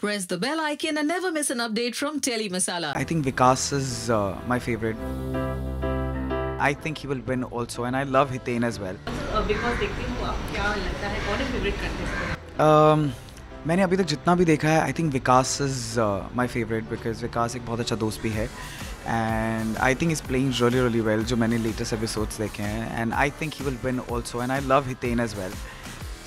Press the bell icon and never miss an update from Telly Masala. I think Vikas is uh, my favorite. I think he will win also, and I love Hiten as well. Contestant Um, मैंने अभी तक जितना भी देखा है I think Vikas is my favourite because Vikas एक बहुत अच्छा दोस्त भी है and I think is playing really really well जो मैंने लेटेस्ट एपिसोड्स देखे हैं and I think he will win also and I love Hiten as well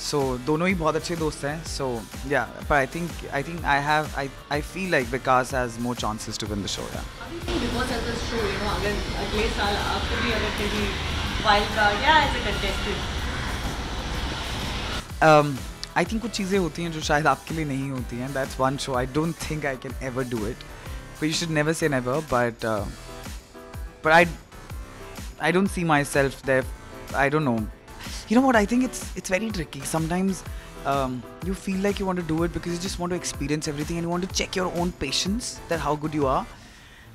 so दोनों ही बहुत अच्छे दोस्त हैं. सो या पर I think I think I have I I feel like Vikas has more chances to win the show या अभी Bigg Boss as show you know अगर अगले साल आपको भी अगर कहीं वाइल्ड कार्ड या as a contestant I think कुछ चीज़ें होती हैं जो शायद आपके लिए नहीं होती हैं. That's one show I don't think I can ever do it but you should never say never. But uh, but i i don't see myself there. I don't know. you know what? I think it's it's very tricky. Sometimes um, you feel like you want to do it because you just want to experience everything and you want to check your own patience that how good you are.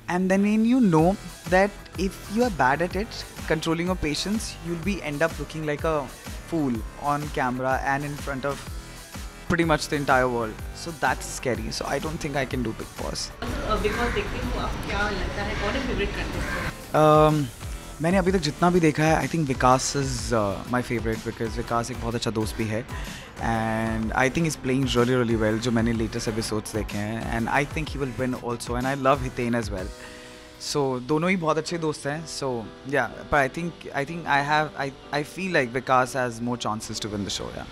And then when you know that if you are bad at it, controlling your patience, you'll be end up looking like a fool on camera and in front of pretty much the entire world. So that's scary. So I don't think I can do Big Boss. Um, मैंने अभी तक जितना भी देखा है I think Vikas is my favourite because Vikas एक बहुत अच्छा दोस्त भी है। And I think is playing really really well जो मैंने लेटेस्ट एपिसोड्स देखे हैं। And I think he will win also and I love Hiten as well so दोनों ही बहुत अच्छे दोस्त हैं। सो या पर I think I think I have I I feel like Vikas has more chances to win the show या